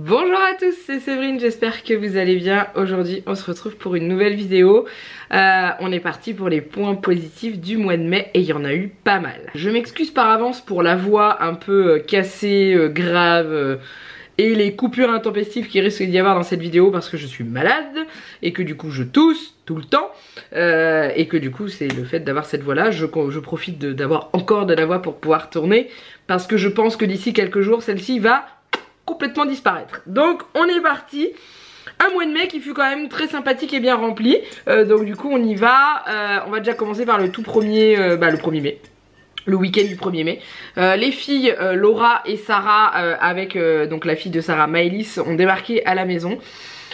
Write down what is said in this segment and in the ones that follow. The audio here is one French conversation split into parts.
Bonjour à tous, c'est Séverine, j'espère que vous allez bien. Aujourd'hui, on se retrouve pour une nouvelle vidéo. Euh, on est parti pour les points positifs du mois de mai et il y en a eu pas mal. Je m'excuse par avance pour la voix un peu euh, cassée, euh, grave et les coupures intempestives qui risquent d'y avoir dans cette vidéo parce que je suis malade et que du coup je tousse tout le temps et que du coup c'est le fait d'avoir cette voix là je, je profite d'avoir encore de la voix pour pouvoir tourner parce que je pense que d'ici quelques jours celle-ci va complètement disparaître. Donc on est parti un mois de mai qui fut quand même très sympathique et bien rempli. Euh, donc du coup on y va. Euh, on va déjà commencer par le tout premier, euh, bah, le 1er mai. Le week-end du 1er mai. les filles Laura et Sarah avec donc la fille de Sarah Maëlys ont débarqué à la maison.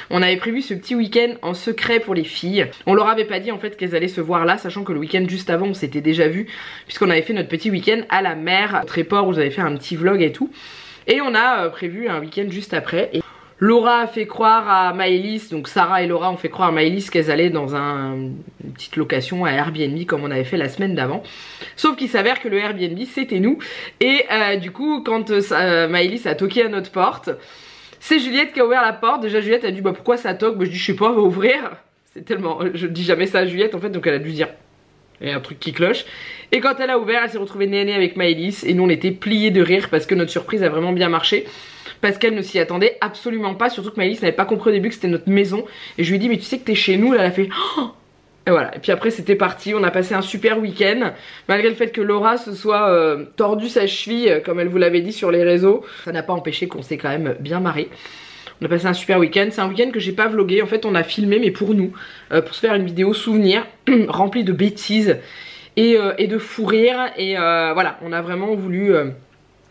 On avait prévu ce petit week-end en secret pour les filles. On leur avait pas dit en fait qu'elles allaient se voir là, sachant que le week-end juste avant on s'était déjà vu, puisqu'on avait fait notre petit week-end à la mer, très port où j'avais fait un petit vlog et tout. Et on a euh, prévu un week-end juste après. Et Laura a fait croire à Maëlys, donc Sarah et Laura ont fait croire à Maëlys qu'elles allaient dans un, une petite location à Airbnb comme on avait fait la semaine d'avant. Sauf qu'il s'avère que le Airbnb c'était nous. Et euh, du coup quand euh, Maëlys a toqué à notre porte, c'est Juliette qui a ouvert la porte. Déjà Juliette a dit bah pourquoi ça toque? Bah, Je dis je sais pas, va ouvrir. C'est tellement... Je dis jamais ça à Juliette en fait donc elle a dû dire il y a un truc qui cloche. Et quand elle a ouvert, elle s'est retrouvée nez avec Maëlys. Et nous, on était pliés de rire parce que notre surprise a vraiment bien marché. Parce qu'elle ne s'y attendait absolument pas. Surtout que Maëlys n'avait pas compris au début que c'était notre maison. Et je lui ai dit, mais tu sais que t'es chez nous Elle a fait, oh et voilà, et puis après c'était parti, on a passé un super week-end Malgré le fait que Laura se soit euh, tordu sa cheville Comme elle vous l'avait dit sur les réseaux Ça n'a pas empêché qu'on s'est quand même bien marré on a passé un super week-end. C'est un week-end que j'ai pas vlogué. En fait, on a filmé, mais pour nous, euh, pour se faire une vidéo souvenir remplie de bêtises et, euh, de fou rire. Et euh, voilà, on a vraiment voulu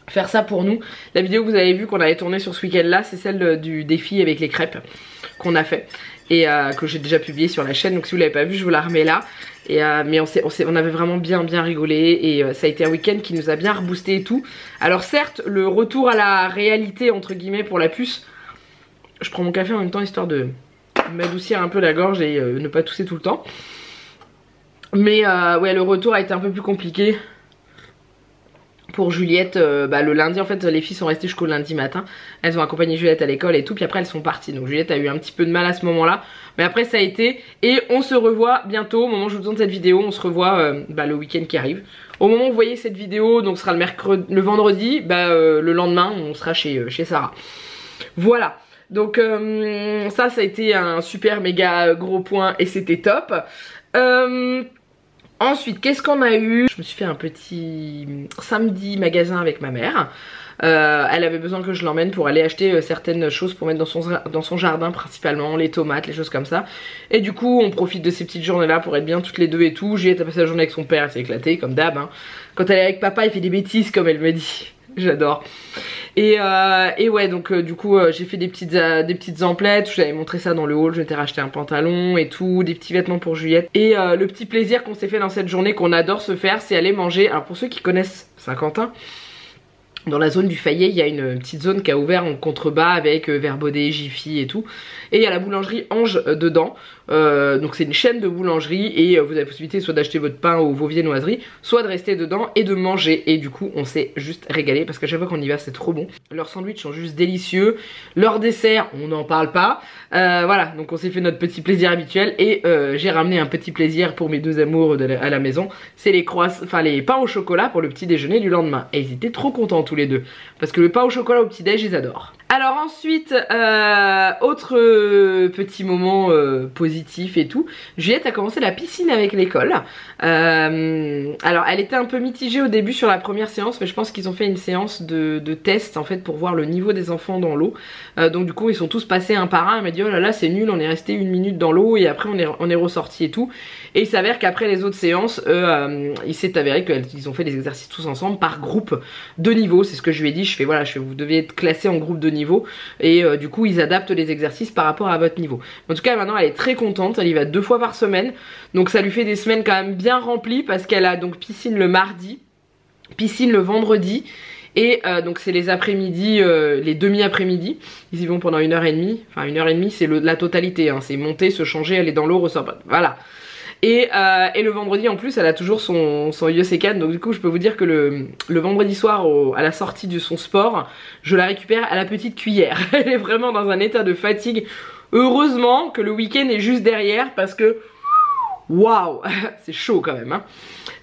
faire ça pour nous. La vidéo que vous avez vue qu'on avait tournée sur ce week-end là, c'est celle du défi avec les crêpes qu'on a fait et que j'ai déjà publié sur la chaîne. Donc si vous l'avez pas vu, je vous la remets là. Et mais on, on, on, avait vraiment bien bien rigolé et ça a été un week-end qui nous a bien reboosté et tout. Alors certes, le retour à la réalité entre guillemets pour la puce je prends mon café en même temps histoire de m'adoucir un peu la gorge et euh, ne pas tousser tout le temps. Mais euh, ouais, le retour a été un peu plus compliqué pour Juliette. Euh, bah, le lundi, en fait, les filles sont restées jusqu'au lundi matin. Elles ont accompagné Juliette à l'école et tout, puis après elles sont parties. Donc Juliette a eu un petit peu de mal à ce moment-là. Mais après, ça a été. Et on se revoit bientôt. Au moment où je vous tourne cette vidéo, on se revoit bah, le week-end qui arrive. Au moment où vous voyez cette vidéo, donc ce sera le mercredi, le vendredi, bah, le lendemain, on sera chez Sarah. Voilà. Donc euh, ça, ça a été un super méga gros point et c'était top. Euh, ensuite, qu'est-ce qu'on a eu? Je me suis fait un petit samedi magasin avec ma mère. Euh, elle avait besoin que je l'emmène pour aller acheter certaines choses pour mettre dans son, jardin principalement, les tomates, les choses comme ça. Et du coup on profite de ces petites journées là pour être bien toutes les deux et tout. A passé la journée avec son père, elle s'est éclatée comme d'hab. Hein. Quand elle est avec papa il fait des bêtises comme elle me dit. J'adore. Et, euh, et, ouais donc euh, du coup euh, j'ai fait des petites, des petites emplettes, j'avais montré ça dans le hall, je m'étais racheté un pantalon et tout, des petits vêtements pour Juliette. Et le petit plaisir qu'on s'est fait dans cette journée qu'on adore se faire c'est aller manger, alors pour ceux qui connaissent Saint-Quentin, dans la zone du Fayet, il y a une petite zone qui a ouvert en contrebas avec Verbaudet, Jiffy et tout. Et il y a la boulangerie Ange dedans. Euh, donc c'est une chaîne de boulangerie et euh, vous avez la possibilité soit d'acheter votre pain ou vos viennoiseries, soit de rester dedans et de manger. Et du coup on s'est juste régalé parce qu'à chaque fois qu'on y va c'est trop bon. Leurs sandwichs sont juste délicieux. Leur dessert on n'en parle pas. Euh, voilà donc on s'est fait notre petit plaisir habituel et j'ai ramené un petit plaisir pour mes deux amours à la maison. C'est les croissants, enfin les pains au chocolat pour le petit déjeuner du lendemain. Et ils étaient trop contents tous les deux parce que le pain au chocolat au petit déj ils adorent. Alors ensuite, euh, autre petit moment euh, positif et tout, Juliette a commencé la piscine avec l'école. Euh, alors elle était un peu mitigée au début sur la première séance, mais je pense qu'ils ont fait une séance de, test en fait pour voir le niveau des enfants dans l'eau. donc du coup ils sont tous passés un par un, elle m'a dit oh là là c'est nul, on est resté une minute dans l'eau et après on est, ressorti et tout. Et il s'avère qu'après les autres séances, il s'est avéré qu'ils ont fait des exercices tous ensemble par groupe de niveau, c'est ce que je lui ai dit, je fais voilà, je vous devez être classé en groupe de niveau et euh, du coup ils adaptent les exercices par rapport à votre niveau. En tout cas maintenant elle est très contente, elle y va deux fois par semaine donc ça lui fait des semaines quand même bien remplies parce qu'elle a donc piscine le mardi, piscine le vendredi et euh, donc c'est les après-midi, euh, les demi-après-midi. Ils y vont pendant une heure et demie. Enfin une heure et demie c'est la totalité. Hein. C'est monter, se changer, aller dans l'eau, ressort. Voilà. Et, euh, et, le vendredi en plus elle a toujours son, son Yosekan donc du coup je peux vous dire que le, vendredi soir à la sortie de son sport je la récupère à la petite cuillère. Elle est vraiment dans un état de fatigue. Heureusement que le week-end est juste derrière parce que waouh c'est chaud quand même hein.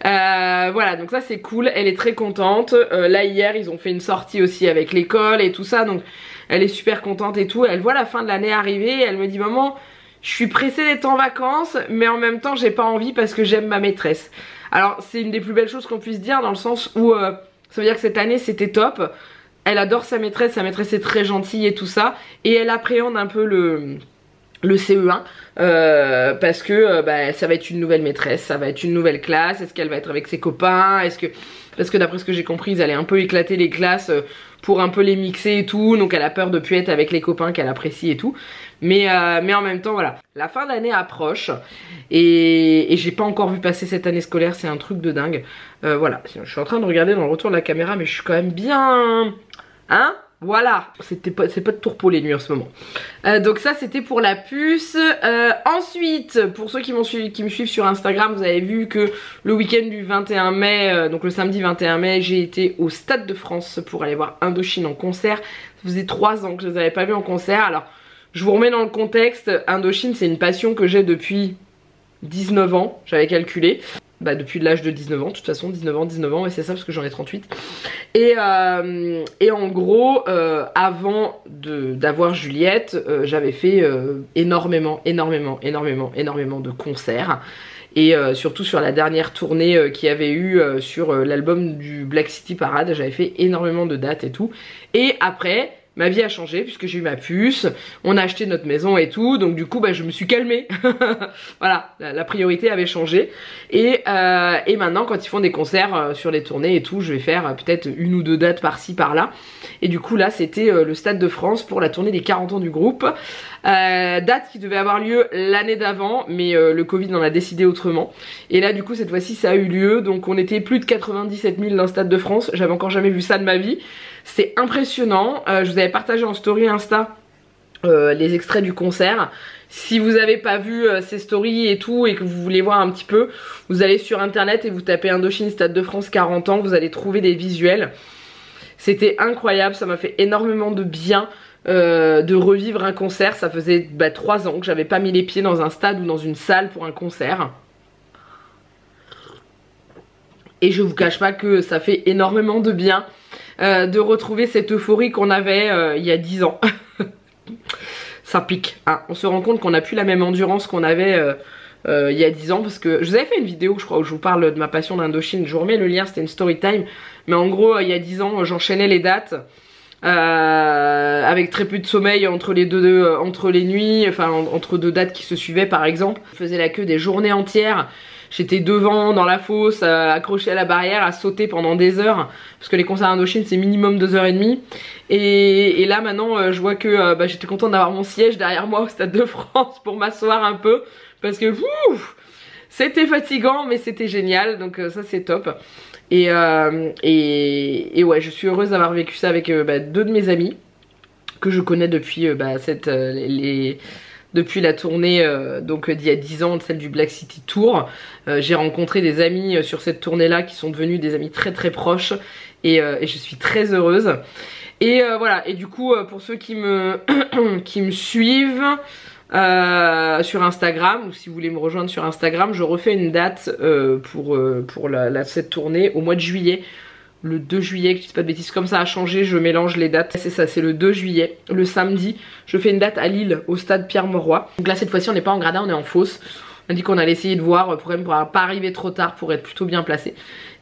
Euh, voilà, donc ça c'est cool, elle est très contente. Euh, là hier ils ont fait une sortie aussi avec l'école et tout ça, donc elle est super contente et tout. Elle voit la fin de l'année arriver, elle me dit maman, je suis pressée d'être en vacances, mais en même temps j'ai pas envie parce que j'aime ma maîtresse. Alors c'est une des plus belles choses qu'on puisse dire dans le sens où euh, ça veut dire que cette année c'était top. Elle adore sa maîtresse, sa maîtresse est très gentille et tout ça, et elle appréhende un peu le le CE1 euh, parce que euh, bah, ça va être une nouvelle maîtresse, ça va être une nouvelle classe, est-ce qu'elle va être avec ses copains, est-ce que parce que d'après ce que j'ai compris ils allaient un peu éclater les classes euh, pour un peu les mixer et tout. Donc elle a peur de plus être avec les copains qu'elle apprécie et tout. Mais, mais en même temps voilà. La fin d'année approche. Et, et j'ai pas encore vu passer cette année scolaire. C'est un truc de dingue. Voilà. Je suis en train de regarder dans le retour de la caméra mais je suis quand même bien. Hein? Voilà, c'est pas de tourpeau les nuits en ce moment. Euh, donc ça c'était pour la puce. Euh, ensuite, pour ceux qui, suivi, qui me suivent sur Instagram, vous avez vu que le week-end du 21 mai, euh, donc le samedi 21 mai, j'ai été au Stade de France pour aller voir Indochine en concert. Ça faisait 3 ans que je les avais pas vus en concert. Alors, je vous remets dans le contexte, Indochine c'est une passion que j'ai depuis 19 ans, j'avais calculé bah, depuis l'âge de 19 ans, de toute façon 19 ans, 19 ans, et c'est ça parce que j'en ai 38. Et, euh, et en gros, euh, avant d'avoir Juliette, euh, j'avais fait euh, énormément, énormément, énormément, énormément de concerts. Et euh, surtout sur la dernière tournée qu'il y avait eu sur l'album du Black City Parade, j'avais fait énormément de dates et tout. Et après, ma vie a changé puisque j'ai eu ma puce, on a acheté notre maison et tout, donc du coup bah, je me suis calmée. voilà, la, priorité avait changé. Et, euh, et, maintenant quand ils font des concerts euh, sur les tournées et tout, je vais faire euh, peut-être une ou deux dates par-ci par-là. Et du coup là c'était le Stade de France pour la tournée des 40 ans du groupe. Date qui devait avoir lieu l'année d'avant, mais le Covid en a décidé autrement. Et là du coup cette fois-ci ça a eu lieu, donc on était plus de 97 000 dans Stade de France, j'avais encore jamais vu ça de ma vie. C'est impressionnant. Euh, je vous avais partagé en story Insta euh, les extraits du concert. Si vous n'avez pas vu euh, ces stories et tout et que vous voulez voir un petit peu, vous allez sur internet et vous tapez Indochine Stade de France 40 ans, vous allez trouver des visuels. C'était incroyable, ça m'a fait énormément de bien de revivre un concert. Ça faisait bah, 3 ans que j'avais pas mis les pieds dans un stade ou dans une salle pour un concert. Et je vous cache pas que ça fait énormément de bien euh, de retrouver cette euphorie qu'on avait euh, il y a 10 ans. ça pique. Hein. On se rend compte qu'on n'a plus la même endurance qu'on avait euh, il y a 10 ans parce que je vous avais fait une vidéo je crois où je vous parle de ma passion d'Indochine. Je vous remets le lien, c'était une story time. Mais en gros, il y a 10 ans, j'enchaînais les dates. Avec très peu de sommeil entre les deux, entre les nuits, enfin entre deux dates qui se suivaient par exemple. Je faisais la queue des journées entières J'étais devant dans la fosse, euh, accrochée à la barrière, à sauter pendant des heures. Parce que les concerts Indochine c'est minimum 2h30. Et, et là maintenant euh, je vois que euh, bah, j'étais contente d'avoir mon siège derrière moi au Stade de France pour m'asseoir un peu. Parce que c'était fatigant mais c'était génial. Donc ça c'est top. Et, et, et, ouais je suis heureuse d'avoir vécu ça avec bah, deux de mes amis que je connais depuis bah, cette, les, depuis la tournée euh, d'il y a 10 ans, celle du Black City Tour. Euh, j'ai rencontré des amis euh, sur cette tournée là qui sont devenus des amis très très proches et, et je suis très heureuse. Et voilà, et du coup pour ceux qui me, qui me suivent sur Instagram ou si vous voulez me rejoindre sur Instagram, je refais une date pour, pour la, cette tournée au mois de juillet le 2 juillet, que je dis pas de bêtises, comme ça a changé, je mélange les dates. C'est ça, c'est le 2 juillet, le samedi. Je fais une date à Lille, au stade Pierre-Mauroy. Donc là, cette fois-ci, on n'est pas en gradin, on est en fosse. On dit qu'on allait essayer de voir pour ne pas arriver trop tard pour être plutôt bien placé.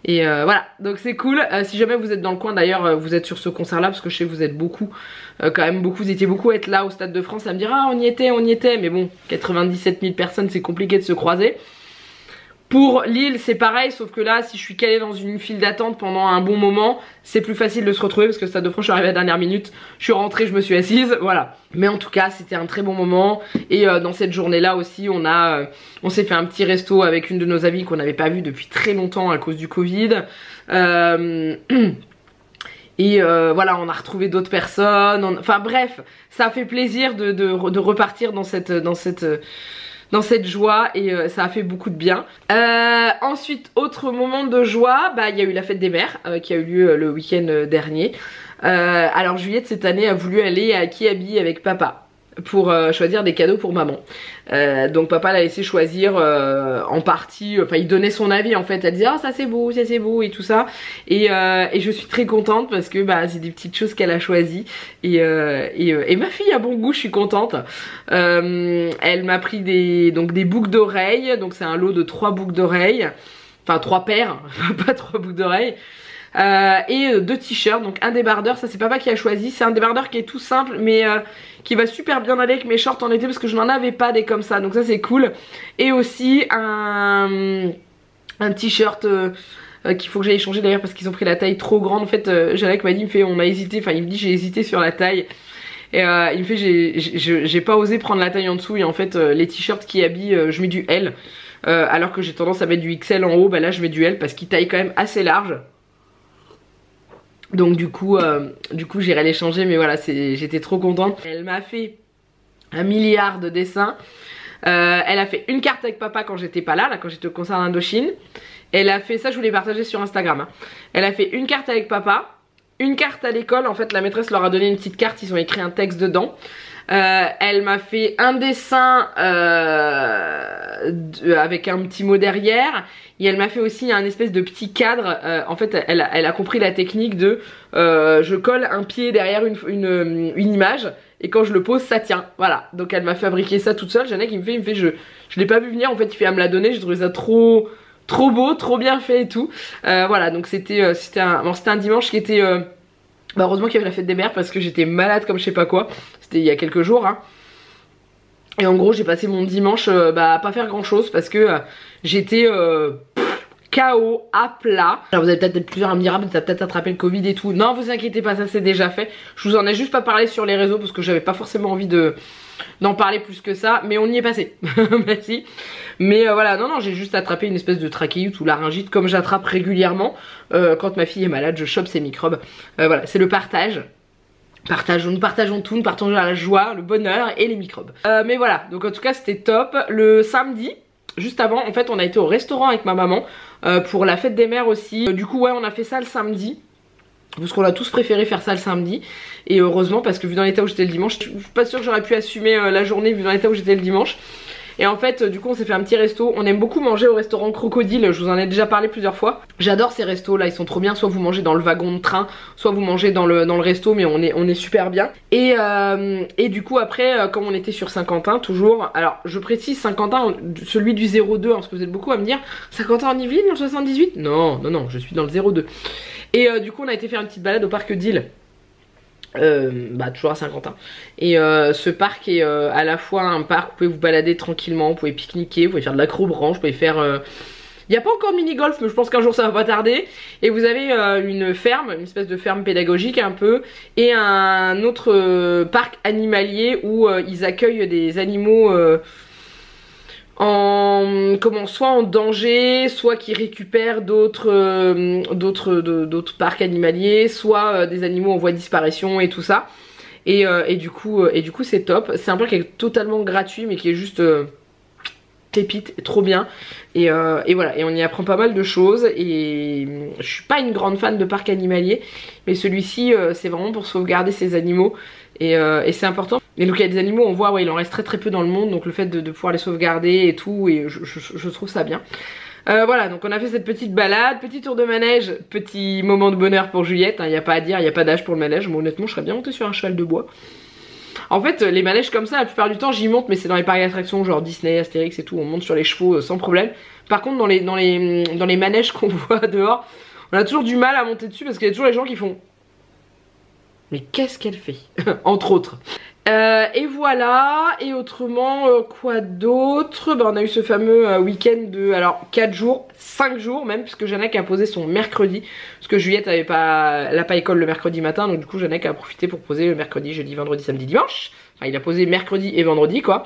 Et euh, voilà, donc c'est cool. Euh, si jamais vous êtes dans le coin, d'ailleurs, euh, vous êtes sur ce concert-là, parce que je sais que vous êtes beaucoup, quand même beaucoup, vous étiez beaucoup à être là au Stade de France, à me dire ah on y était, on y était, mais bon, 97 000 personnes, c'est compliqué de se croiser. Pour Lille, c'est pareil, sauf que là, si je suis calée dans une file d'attente pendant un bon moment, c'est plus facile de se retrouver parce que Stade de France, je suis arrivée à la dernière minute, je suis rentrée, je me suis assise, voilà. Mais en tout cas, c'était un très bon moment. Et euh, dans cette journée-là aussi, on a, euh, on s'est fait un petit resto avec une de nos amies qu'on n'avait pas vue depuis très longtemps à cause du Covid. Euh, et voilà, on a retrouvé d'autres personnes. Enfin bref, ça fait plaisir de, de, de repartir dans cette, dans cette dans cette joie et euh, ça a fait beaucoup de bien. Euh, ensuite, autre moment de joie, bah il y a eu la fête des mères qui a eu lieu le week-end dernier. alors Juliette cette année a voulu aller à Kiabi avec papa pour euh, choisir des cadeaux pour maman. Euh, donc papa l'a laissé choisir euh, en partie, enfin il donnait son avis en fait, elle disait oh ça c'est beau, ça c'est beau et tout ça. Et, je suis très contente parce que bah, c'est des petites choses qu'elle a choisies. Et, et, et, ma fille a bon goût, je suis contente. elle m'a pris des, donc des boucles d'oreilles, donc c'est un lot de trois boucles d'oreilles, enfin trois paires, pas trois boucles d'oreilles. Euh, et deux t-shirts, donc un débardeur, ça c'est papa qui a choisi, c'est un débardeur qui est tout simple mais euh, qui va super bien aller avec mes shorts en été parce que je n'en avais pas des comme ça, donc ça c'est cool. Et aussi un, t-shirt... Euh, qu'il faut que j'aille changer d'ailleurs parce qu'ils ont pris la taille trop grande. En fait euh, Jarek m'a dit il me fait on a hésité. Enfin il me dit j'ai hésité sur la taille. Et euh, il me fait j'ai pas osé prendre la taille en dessous. Et en fait les t-shirts qui habillent je mets du L alors que j'ai tendance à mettre du XL en haut. Bah là je mets du L parce qu'il taille quand même assez large donc du coup, euh, coup j'irai les changer mais voilà j'étais trop contente. Elle m'a fait un milliard de dessins. Euh, elle a fait une carte avec papa quand j'étais pas là, là quand j'étais au concert d'Indochine. Elle a fait, ça je voulais partager sur Instagram. Hein. Elle a fait une carte avec papa, une carte à l'école. En fait la maîtresse leur a donné une petite carte, ils ont écrit un texte dedans. Euh, elle m'a fait un dessin euh, avec un petit mot derrière. Et elle m'a fait aussi un espèce de petit cadre. Euh, en fait, elle, a compris la technique de je colle un pied derrière une, image et quand je le pose, ça tient. Voilà. Donc elle m'a fabriqué ça toute seule. J'en ai qui me fait, il me fait, je, je l'ai pas vu venir. En fait, il fait me la donner. J'ai trouvé ça trop, trop beau, trop bien fait et tout. voilà. Donc c'était, c'était un, c'était un dimanche qui était bah heureusement qu'il y avait la fête des mères parce que j'étais malade comme je sais pas quoi. C'était il y a quelques jours. Hein. Et en gros j'ai passé mon dimanche euh, bah, à pas faire grand chose parce que euh, j'étais euh, KO à plat. Alors vous allez peut-être être plusieurs à me dire ah peut-être attrapé le Covid et tout. Non vous inquiétez pas ça c'est déjà fait. Je vous en ai juste pas parlé sur les réseaux parce que j'avais pas forcément envie de d'en parler plus que ça. Mais on y est passé. Merci. Mais euh, voilà non non j'ai juste attrapé une espèce de trachéite ou laryngite comme j'attrape régulièrement. Euh, quand ma fille est malade je chope ses microbes. Euh, voilà c'est le partage. Partageons, nous partageons tout, nous partageons la joie, le bonheur et les microbes. mais voilà, donc en tout cas c'était top. Le samedi, juste avant, en fait on a été au restaurant avec ma maman. Pour la fête des mères aussi. Du coup ouais on a fait ça le samedi. Parce qu'on a tous préféré faire ça le samedi. Et heureusement parce que vu dans l'état où j'étais le dimanche, je suis pas sûre que j'aurais pu assumer euh, la journée vu dans l'état où j'étais le dimanche. Et en fait, du coup, on s'est fait un petit resto. On aime beaucoup manger au restaurant Crocodile. Je vous en ai déjà parlé plusieurs fois. J'adore ces restos là, ils sont trop bien. Soit vous mangez dans le wagon de train, soit vous mangez dans le, resto, mais on est, super bien. Et, euh, du coup, après, euh, comme on était sur Saint-Quentin, toujours. Alors, je précise Saint-Quentin, celui du 02, hein, parce que vous êtes beaucoup à me dire Saint-Quentin en Yvelines, dans le 78 Non, non, non, je suis dans le 02. Et euh, du coup, on a été faire une petite balade au parc d'Île. Euh, bah toujours à Saint-Quentin et euh, ce parc est à la fois un parc où vous pouvez vous balader tranquillement, vous pouvez pique-niquer, vous pouvez faire de l'acrobranche, vous pouvez faire il n'y a pas encore mini-golf mais je pense qu'un jour ça va pas tarder et vous avez une ferme, une espèce de ferme pédagogique un peu et un autre parc animalier où ils accueillent des animaux en comment soit en danger, soit qui récupèrent d'autres euh, parcs animaliers, soit euh, des animaux en voie de disparition et tout ça. Et, euh, et du coup c'est top. C'est un parc qui est totalement gratuit mais qui est juste pépite, trop bien. Et, et, voilà, et on y apprend pas mal de choses. Et je suis pas une grande fan de parcs animaliers, mais celui-ci c'est vraiment pour sauvegarder ces animaux. Et, et c'est important. Il y a des animaux, on voit, il en reste très très peu dans le monde, donc le fait de, pouvoir les sauvegarder et tout, et je, trouve ça bien. Euh, voilà, donc on a fait cette petite balade, petit tour de manège, petit moment de bonheur pour Juliette, il hein, n'y a pas à dire, il n'y a pas d'âge pour le manège, moi honnêtement je serais bien montée sur un cheval de bois. En fait, les manèges comme ça, la plupart du temps j'y monte, mais c'est dans les parcs d'attractions genre Disney, Astérix et tout, on monte sur les chevaux euh, sans problème. Par contre, dans les, dans les, dans les manèges qu'on voit dehors, on a toujours du mal à monter dessus parce qu'il y a toujours les gens qui font mais qu'est-ce qu'elle fait Entre autres. Euh, et voilà, et autrement, euh, quoi d'autre bah, On a eu ce fameux euh, week-end de, alors 4 jours, 5 jours même, puisque Janek a posé son mercredi, parce que Juliette avait pas, elle a pas école le mercredi matin, donc du coup Janek a profité pour poser le mercredi, jeudi, vendredi, samedi, dimanche. Enfin, il a posé mercredi et vendredi, quoi.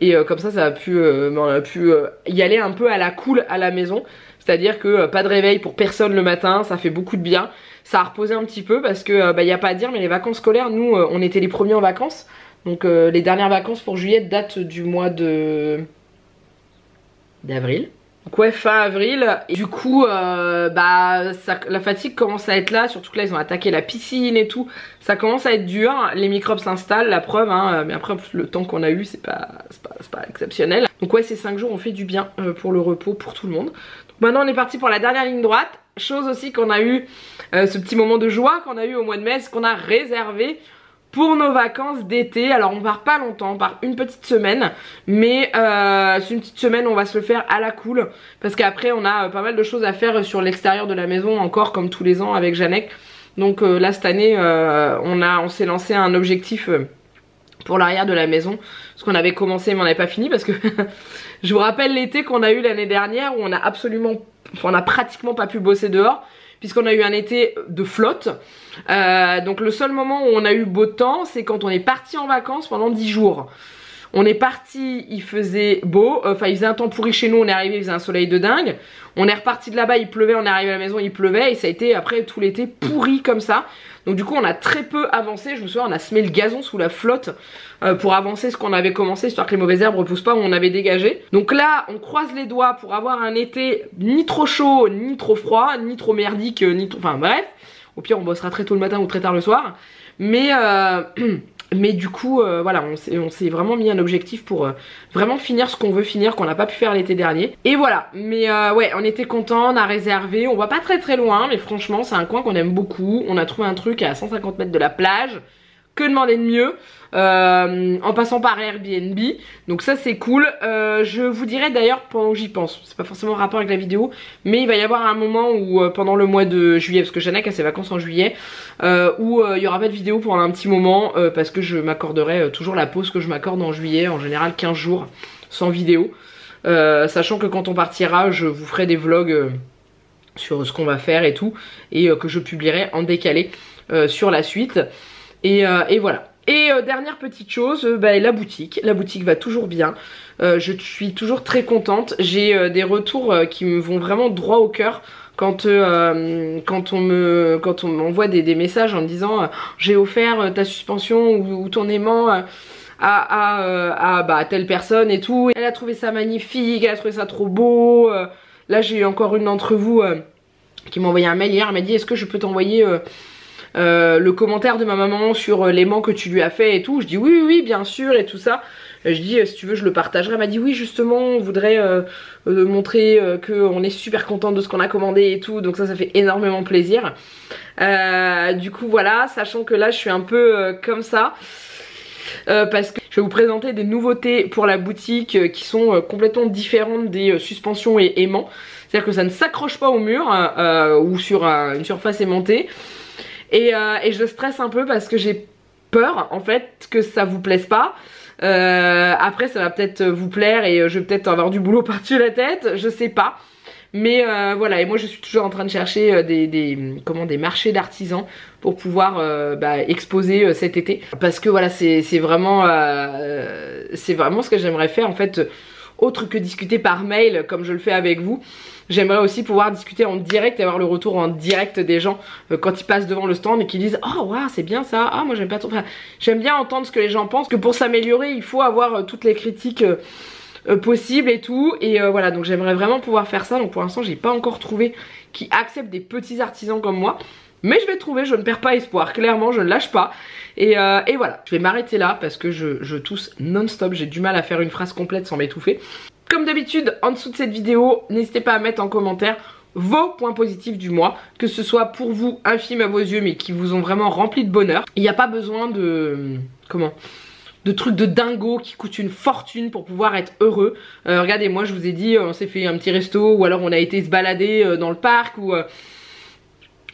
Et comme ça, ça a pu, on a pu y aller un peu à la cool à la maison. C'est-à-dire que pas de réveil pour personne le matin, ça fait beaucoup de bien ça a reposé un petit peu parce que euh, bah il n'y a pas à dire mais les vacances scolaires nous euh, on était les premiers en vacances. Donc euh, les dernières vacances pour juillet datent du mois de d'avril. Donc ouais, fin avril. Du coup, euh, bah, la fatigue commence à être là. Surtout que là, ils ont attaqué la piscine et tout. Ça commence à être dur. Les microbes s'installent, la preuve. Hein. Mais après, le temps qu'on a eu, c'est pas, pas, pas, exceptionnel. Donc ouais, ces 5 jours ont fait du bien euh, pour le repos, pour tout le monde. Donc maintenant, on est parti pour la dernière ligne droite. Chose aussi qu'on a eu, euh, ce petit moment de joie qu'on a eu au mois de mai, qu'on a réservé pour nos vacances d'été. Alors on part pas longtemps, on part une petite semaine, mais euh, c'est une petite semaine, on va se le faire à la cool, parce qu'après on a euh, pas mal de choses à faire sur l'extérieur de la maison, encore comme tous les ans avec Janek. Donc euh, là cette année, on, a, on s'est lancé un objectif pour l'arrière de la maison, ce qu'on avait commencé mais on n'avait pas fini, parce que je vous rappelle l'été qu'on a eu l'année dernière, où on a absolument, on a pratiquement pas pu bosser dehors, puisqu'on a eu un été de flotte. Euh, donc le seul moment où on a eu beau temps, c'est quand on est parti en vacances pendant 10 jours. On est parti, il faisait beau, enfin il faisait un temps pourri chez nous, on est arrivé, il faisait un soleil de dingue. On est reparti de là-bas, il pleuvait, on est arrivé à la maison, il pleuvait et ça a été après tout l'été pourri comme ça. Donc du coup on a très peu avancé, je me souviens on a semé le gazon sous la flotte euh, pour avancer ce qu'on avait commencé, histoire que les mauvaises herbes repoussent pas où on avait dégagé. Donc là on croise les doigts pour avoir un été ni trop chaud, ni trop froid, ni trop merdique, ni trop... Enfin bref, au pire on bossera très tôt le matin ou très tard le soir. Mais... Euh... Mais du coup, euh, voilà, on s'est vraiment mis un objectif pour euh, vraiment finir ce qu'on veut finir, qu'on n'a pas pu faire l'été dernier. Et voilà, mais euh, ouais, on était content, on a réservé, on va pas très très loin, mais franchement, c'est un coin qu'on aime beaucoup. On a trouvé un truc à 150 mètres de la plage que demander de mieux euh, en passant par Airbnb. Donc ça c'est cool. Euh, je vous dirai d'ailleurs pendant que j'y pense. C'est pas forcément rapport avec la vidéo mais il va y avoir un moment où euh, pendant le mois de juillet parce que Janek a ses vacances en juillet où il y aura pas de vidéo pendant un petit moment parce que je m'accorderai toujours la pause que je m'accorde en juillet en général 15 jours sans vidéo. Sachant que quand on partira je vous ferai des vlogs sur ce qu'on va faire et tout et que je publierai en décalé sur la suite euh, et, voilà. Et euh, dernière petite chose, euh, bah, la boutique. La boutique va toujours bien. je suis toujours très contente. J'ai des retours qui me vont vraiment droit au cœur. Quand, quand on me quand on m'envoie des, messages en me disant j'ai offert ta suspension ou, ton aimant à, à, à, bah, telle personne et tout. Elle a trouvé ça magnifique, elle a trouvé ça trop beau. là j'ai eu encore une d'entre vous qui m'a envoyé un mail hier, elle m'a dit est-ce que je peux t'envoyer euh, le commentaire de ma maman sur euh, l'aimant que tu lui as fait et tout. Je dis oui, oui, bien sûr et tout ça. Je dis si tu veux je le partagerai. Elle m'a dit oui justement on voudrait euh, montrer qu'on est super content de ce qu'on a commandé et tout. Donc ça ça fait énormément plaisir. du coup voilà, sachant que là je suis un peu comme ça. parce que je vais vous présenter des nouveautés pour la boutique qui sont complètement différentes des suspensions et aimants. C'est-à-dire que ça ne s'accroche pas au mur ou sur une surface aimantée. Euh, et, je stresse un peu parce que j'ai peur en fait que ça vous plaise pas. Euh, après ça va peut-être vous plaire et je vais peut-être avoir du boulot par-dessus la tête, je sais pas. Mais euh, voilà, et moi je suis toujours en train de chercher des, comment, des marchés d'artisans pour pouvoir bah, exposer cet été. Parce que voilà, c'est vraiment, c'est vraiment ce que j'aimerais faire en fait, autre que discuter par mail comme je le fais avec vous. J'aimerais aussi pouvoir discuter en direct et avoir le retour en direct des gens euh, quand ils passent devant le stand et qu'ils disent Oh waouh c'est bien ça, ah moi j'aime pas trop. j'aime bien entendre ce que les gens pensent, que pour s'améliorer il faut avoir euh, toutes les critiques euh, possibles et tout. Et voilà donc j'aimerais vraiment pouvoir faire ça. Donc pour l'instant j'ai pas encore trouvé qui accepte des petits artisans comme moi. Mais je vais trouver, je ne perds pas espoir, clairement je ne lâche pas. Et, voilà, je vais m'arrêter là parce que je, je tousse non-stop, j'ai du mal à faire une phrase complète sans m'étouffer. Comme d'habitude, en dessous de cette vidéo, n'hésitez pas à mettre en commentaire vos points positifs du mois, que ce soit pour vous infime à vos yeux mais qui vous ont vraiment rempli de bonheur. Il n'y a pas besoin de... comment de trucs de dingo qui coûtent une fortune pour pouvoir être heureux. Euh, regardez, moi je vous ai dit, on s'est fait un petit resto ou alors on a été se balader euh, dans le parc ou... Euh,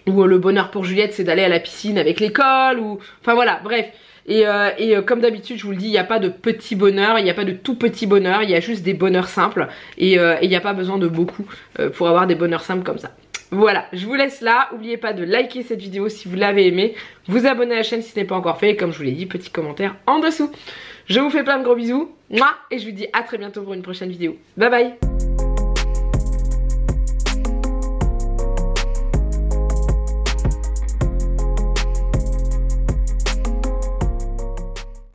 ou le bonheur pour Juliette c'est d'aller à la piscine avec l'école ou... Enfin voilà, bref. Et, euh, euh, comme d'habitude, je vous le dis, il n'y a pas de petit bonheur, il n'y a pas de tout petit bonheur, il y a juste des bonheurs simples. Et euh, il n'y a pas besoin de beaucoup pour avoir des bonheurs simples comme ça. Voilà, je vous laisse là. N'oubliez pas de liker cette vidéo si vous l'avez aimé. Vous abonner à la chaîne si ce n'est pas encore fait. Et comme je vous l'ai dit, petit commentaire en dessous. Je vous fais plein de gros bisous. Et je vous dis à très bientôt pour une prochaine vidéo. Bye bye